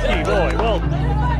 Boy. Well,